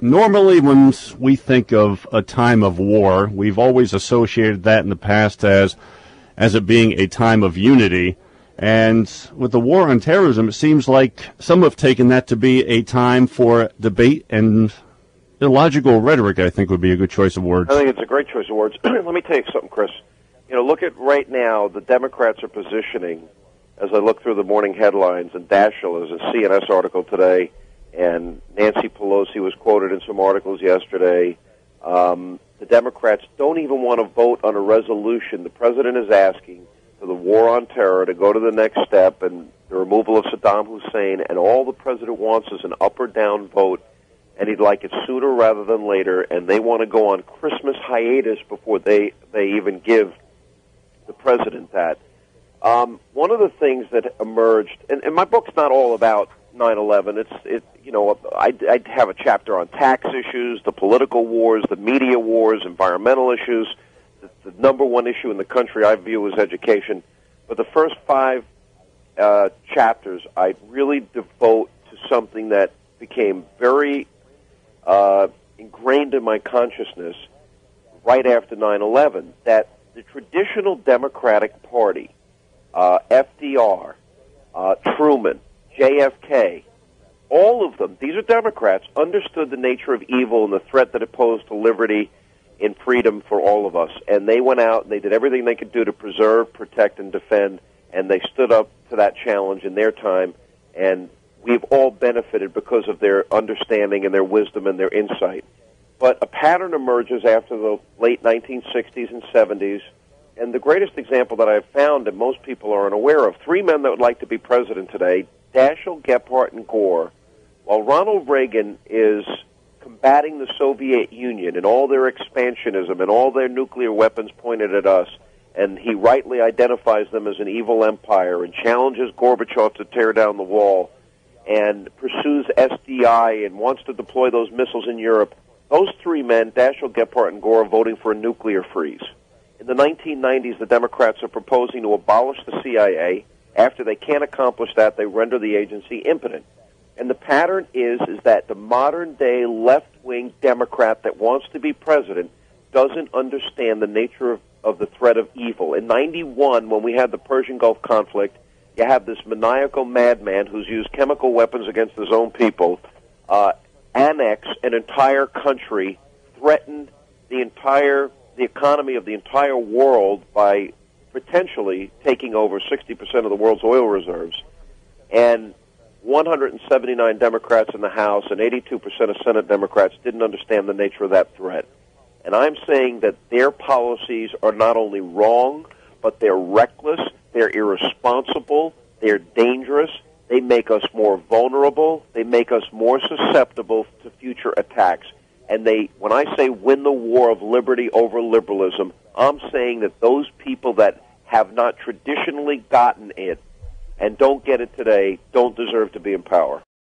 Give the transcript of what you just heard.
Normally, when we think of a time of war, we've always associated that in the past as as it being a time of unity. And with the war on terrorism, it seems like some have taken that to be a time for debate and illogical rhetoric. I think would be a good choice of words. I think it's a great choice of words. Let me tell you something, Chris. You know, look at right now. The Democrats are positioning, as I look through the morning headlines, and Daschle is a CNS article today and Nancy Pelosi was quoted in some articles yesterday. Um, the Democrats don't even want to vote on a resolution. The president is asking for the war on terror to go to the next step and the removal of Saddam Hussein, and all the president wants is an up or down vote, and he'd like it sooner rather than later, and they want to go on Christmas hiatus before they, they even give the president that. Um, one of the things that emerged, and, and my book's not all about 9/11. It's it you know I I have a chapter on tax issues, the political wars, the media wars, environmental issues. The, the number one issue in the country I view is education. But the first five uh, chapters I really devote to something that became very uh, ingrained in my consciousness right after 9/11. That the traditional Democratic Party, uh, FDR, uh, Truman, JFK, all of them, these are Democrats, understood the nature of evil and the threat that it posed to liberty and freedom for all of us. And they went out and they did everything they could do to preserve, protect, and defend. And they stood up to that challenge in their time. And we've all benefited because of their understanding and their wisdom and their insight. But a pattern emerges after the late 1960s and 70s. And the greatest example that I've found, and most people are unaware of, three men that would like to be president today Daschle, Gephardt, and Gore, while Ronald Reagan is combating the Soviet Union and all their expansionism and all their nuclear weapons pointed at us, and he rightly identifies them as an evil empire and challenges Gorbachev to tear down the wall and pursues SDI and wants to deploy those missiles in Europe. Those three men, Daschle, Gephardt, and Gore, are voting for a nuclear freeze. In the 1990s, the Democrats are proposing to abolish the CIA after they can't accomplish that, they render the agency impotent. And the pattern is is that the modern day left wing Democrat that wants to be president doesn't understand the nature of, of the threat of evil. In '91, when we had the Persian Gulf conflict, you have this maniacal madman who's used chemical weapons against his own people, uh, annex an entire country, threaten the entire the economy of the entire world by potentially taking over 60% of the world's oil reserves. And 179 Democrats in the House and 82% of Senate Democrats didn't understand the nature of that threat. And I'm saying that their policies are not only wrong, but they're reckless, they're irresponsible, they're dangerous, they make us more vulnerable, they make us more susceptible to future attacks. And they, when I say win the war of liberty over liberalism, I'm saying that those people that have not traditionally gotten it and don't get it today don't deserve to be in power.